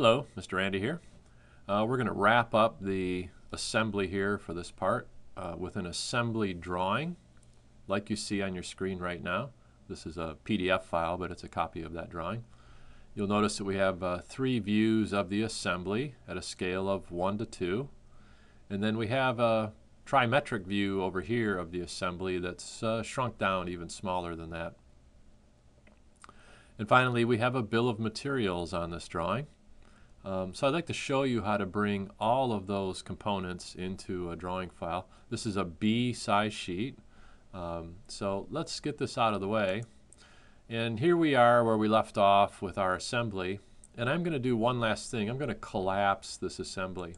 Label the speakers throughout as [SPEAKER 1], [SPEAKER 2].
[SPEAKER 1] Hello, Mr. Randy here. Uh, we're going to wrap up the assembly here for this part uh, with an assembly drawing like you see on your screen right now. This is a PDF file, but it's a copy of that drawing. You'll notice that we have uh, three views of the assembly at a scale of 1 to 2. And then we have a trimetric view over here of the assembly that's uh, shrunk down even smaller than that. And finally, we have a bill of materials on this drawing. Um, so I'd like to show you how to bring all of those components into a drawing file. This is a B size sheet. Um, so let's get this out of the way. And here we are where we left off with our assembly. And I'm going to do one last thing. I'm going to collapse this assembly.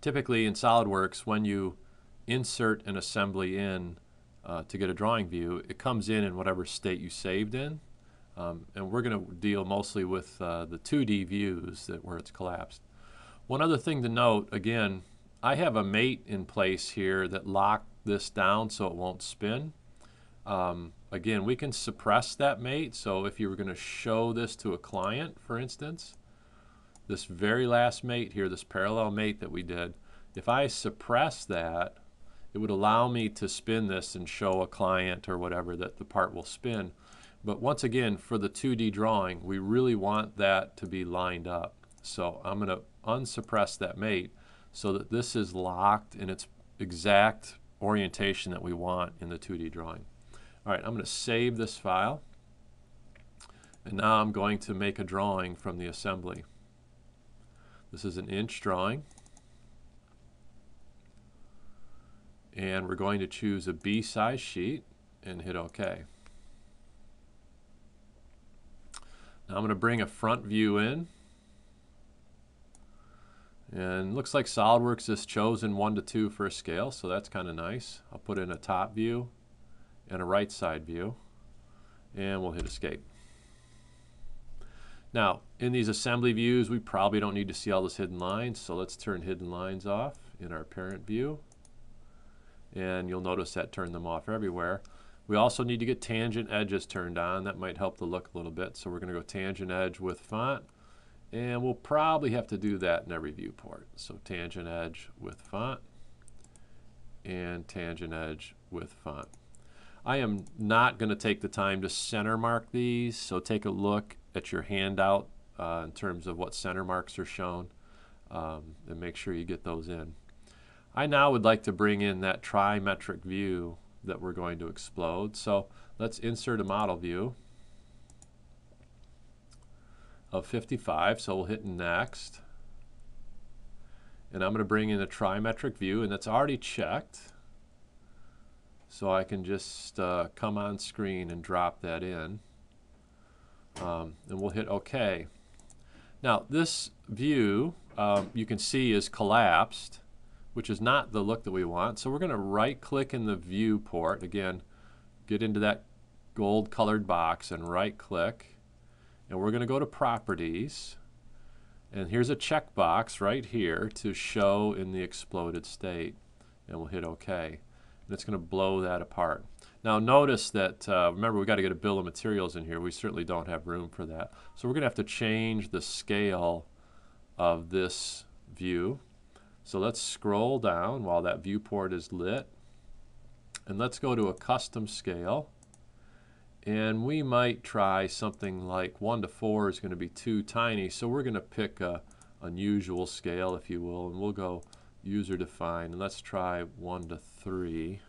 [SPEAKER 1] Typically in SOLIDWORKS, when you insert an assembly in uh, to get a drawing view, it comes in in whatever state you saved in. Um, and we're going to deal mostly with uh, the 2D views that where it's collapsed. One other thing to note, again, I have a mate in place here that locked this down so it won't spin. Um, again, we can suppress that mate. So if you were going to show this to a client, for instance, this very last mate here, this parallel mate that we did, if I suppress that, it would allow me to spin this and show a client or whatever that the part will spin. But once again, for the 2D drawing, we really want that to be lined up. So I'm going to unsuppress that mate so that this is locked in its exact orientation that we want in the 2D drawing. All right, I'm going to save this file. And now I'm going to make a drawing from the assembly. This is an inch drawing. And we're going to choose a B size sheet and hit OK. Now I'm going to bring a front view in. And looks like SOLIDWORKS has chosen 1 to 2 for a scale, so that's kind of nice. I'll put in a top view and a right side view, and we'll hit escape. Now, in these assembly views, we probably don't need to see all those hidden lines, so let's turn hidden lines off in our parent view. And you'll notice that turned them off everywhere. We also need to get tangent edges turned on. That might help the look a little bit. So we're going to go tangent edge with font. And we'll probably have to do that in every viewport. So tangent edge with font and tangent edge with font. I am not going to take the time to center mark these, so take a look at your handout uh, in terms of what center marks are shown um, and make sure you get those in. I now would like to bring in that trimetric view that we're going to explode. So let's insert a model view of 55. So we'll hit next. And I'm going to bring in a trimetric view, and that's already checked. So I can just uh, come on screen and drop that in. Um, and we'll hit OK. Now this view um, you can see is collapsed which is not the look that we want. So we're going to right click in the viewport. Again, get into that gold colored box and right click. And we're going to go to properties. And here's a checkbox right here to show in the exploded state. And we'll hit OK. And it's going to blow that apart. Now notice that, uh, remember we've got to get a bill of materials in here. We certainly don't have room for that. So we're going to have to change the scale of this view. So let's scroll down while that viewport is lit. And let's go to a custom scale. And we might try something like 1 to 4 is going to be too tiny. So we're going to pick a unusual scale, if you will. And we'll go user defined. And let's try 1 to 3.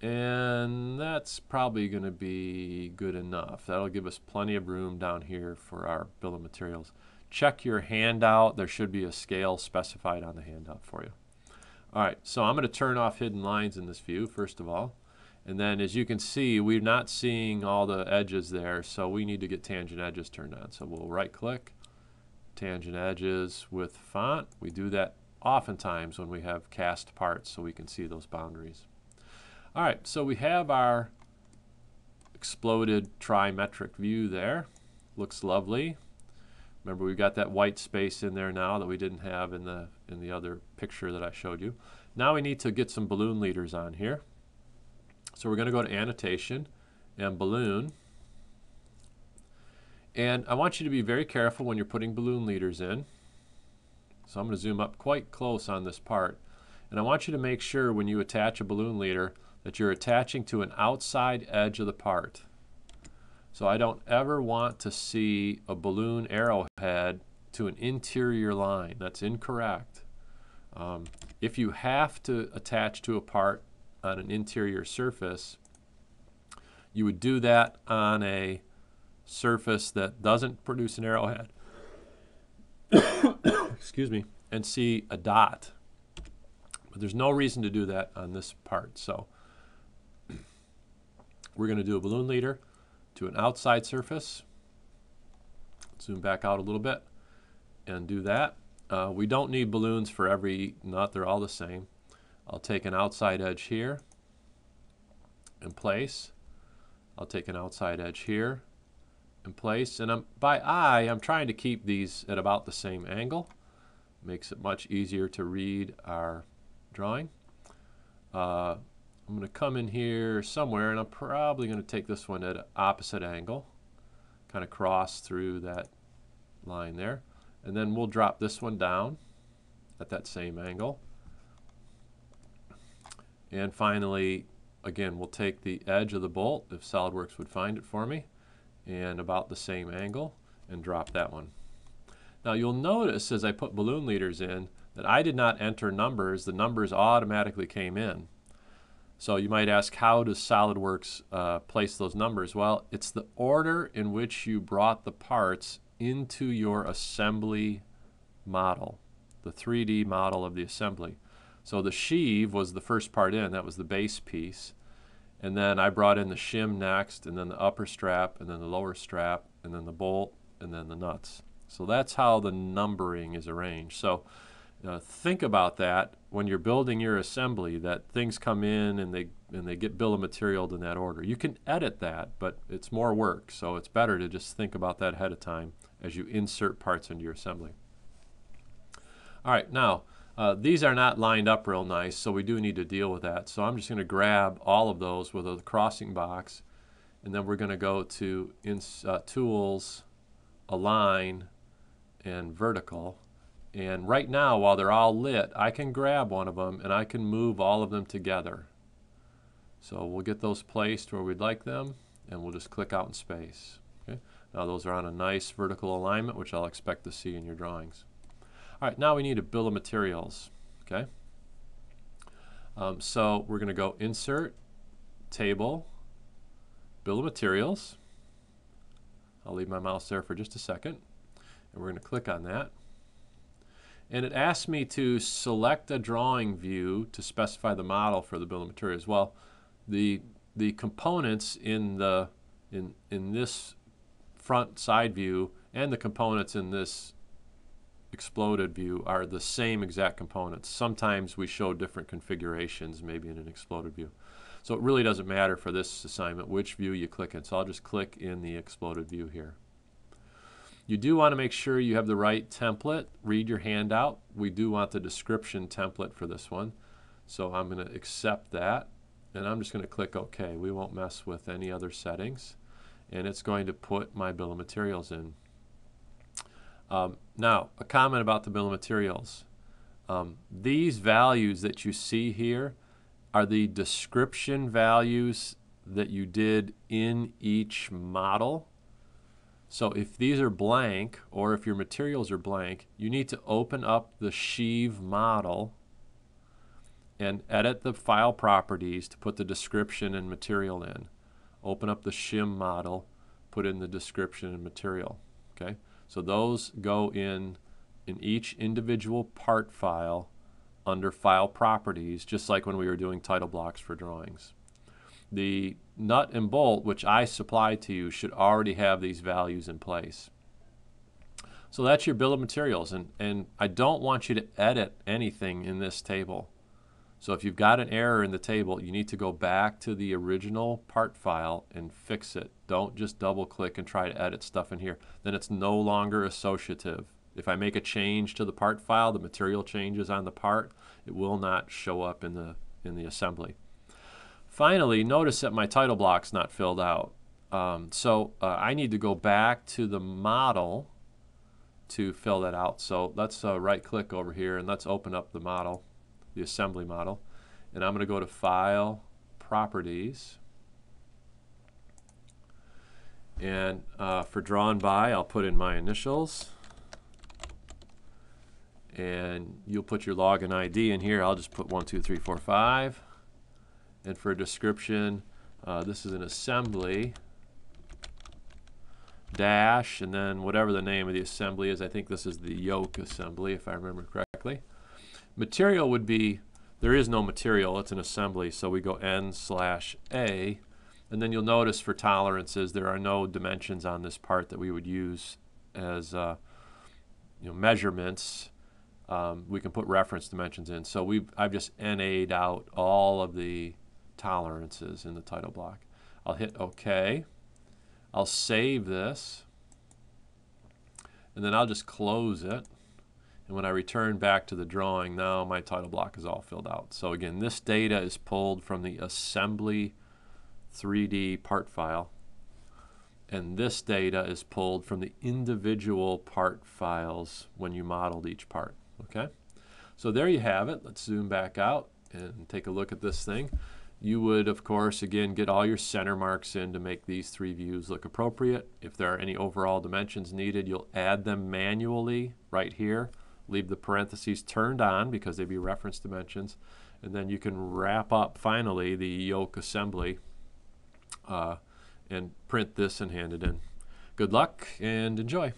[SPEAKER 1] And that's probably going to be good enough. That'll give us plenty of room down here for our bill of materials check your handout. There should be a scale specified on the handout for you. All right, so I'm going to turn off hidden lines in this view, first of all. And then as you can see, we're not seeing all the edges there, so we need to get tangent edges turned on. So we'll right click, tangent edges with font. We do that oftentimes when we have cast parts so we can see those boundaries. All right, so we have our exploded trimetric view there. Looks lovely. Remember we've got that white space in there now that we didn't have in the, in the other picture that I showed you. Now we need to get some balloon leaders on here. So we're going to go to annotation and balloon. And I want you to be very careful when you're putting balloon leaders in. So I'm going to zoom up quite close on this part. And I want you to make sure when you attach a balloon leader that you're attaching to an outside edge of the part. So I don't ever want to see a balloon arrowhead to an interior line. That's incorrect. Um, if you have to attach to a part on an interior surface, you would do that on a surface that doesn't produce an arrowhead. Excuse me, and see a dot. But there's no reason to do that on this part. So we're going to do a balloon leader to an outside surface. Zoom back out a little bit and do that. Uh, we don't need balloons for every nut, they're all the same. I'll take an outside edge here and place. I'll take an outside edge here and place. And I'm, by eye, I'm trying to keep these at about the same angle. Makes it much easier to read our drawing. Uh, I'm going to come in here somewhere, and I'm probably going to take this one at an opposite angle, kind of cross through that line there. And then we'll drop this one down at that same angle. And finally, again, we'll take the edge of the bolt, if SOLIDWORKS would find it for me, and about the same angle, and drop that one. Now you'll notice as I put balloon leaders in that I did not enter numbers, the numbers automatically came in. So you might ask, how does SOLIDWORKS uh, place those numbers? Well, it's the order in which you brought the parts into your assembly model, the 3D model of the assembly. So the sheave was the first part in, that was the base piece. And then I brought in the shim next, and then the upper strap, and then the lower strap, and then the bolt, and then the nuts. So that's how the numbering is arranged. So uh, think about that when you're building your assembly that things come in and they and they get bill of material in that order. You can edit that, but it's more work, so it's better to just think about that ahead of time as you insert parts into your assembly. All right, now uh, these are not lined up real nice, so we do need to deal with that. So I'm just going to grab all of those with a crossing box, and then we're going to go to ins, uh, Tools, Align, and Vertical and right now, while they're all lit, I can grab one of them and I can move all of them together. So we'll get those placed where we'd like them, and we'll just click out in space. Okay? Now those are on a nice vertical alignment, which I'll expect to see in your drawings. All right, now we need a bill of materials. Okay. Um, so we're going to go Insert, Table, Bill of Materials. I'll leave my mouse there for just a second, and we're going to click on that and it asked me to select a drawing view to specify the model for the bill of materials. Well, the the components in the in in this front side view and the components in this exploded view are the same exact components. Sometimes we show different configurations, maybe in an exploded view. So it really doesn't matter for this assignment which view you click in. So I'll just click in the exploded view here. You do want to make sure you have the right template. Read your handout. We do want the description template for this one. So I'm going to accept that. And I'm just going to click OK. We won't mess with any other settings. And it's going to put my bill of materials in. Um, now, a comment about the bill of materials. Um, these values that you see here are the description values that you did in each model. So if these are blank, or if your materials are blank, you need to open up the sheave model and edit the file properties to put the description and material in. Open up the shim model, put in the description and material. Okay, so those go in in each individual part file under file properties, just like when we were doing title blocks for drawings. The nut and bolt, which I supply to you, should already have these values in place. So that's your bill of materials, and, and I don't want you to edit anything in this table. So if you've got an error in the table, you need to go back to the original part file and fix it. Don't just double click and try to edit stuff in here. Then it's no longer associative. If I make a change to the part file, the material changes on the part, it will not show up in the, in the assembly. Finally, notice that my title block's not filled out. Um, so uh, I need to go back to the model to fill that out. So let's uh, right click over here and let's open up the model, the assembly model. And I'm going to go to File, Properties. And uh, for drawn by, I'll put in my initials. And you'll put your login ID in here. I'll just put 12345. And for a description, uh, this is an assembly dash and then whatever the name of the assembly is. I think this is the yoke assembly if I remember correctly. Material would be, there is no material, it's an assembly, so we go n slash a and then you'll notice for tolerances there are no dimensions on this part that we would use as uh, you know, measurements. Um, we can put reference dimensions in. So we I've just NA'd out all of the tolerances in the title block. I'll hit OK. I'll save this. And then I'll just close it. And when I return back to the drawing, now my title block is all filled out. So again, this data is pulled from the assembly 3D part file. And this data is pulled from the individual part files when you modeled each part. Okay? So there you have it. Let's zoom back out and take a look at this thing. You would, of course, again, get all your center marks in to make these three views look appropriate. If there are any overall dimensions needed, you'll add them manually right here. Leave the parentheses turned on because they'd be reference dimensions. And then you can wrap up, finally, the yoke assembly uh, and print this and hand it in. Good luck and enjoy.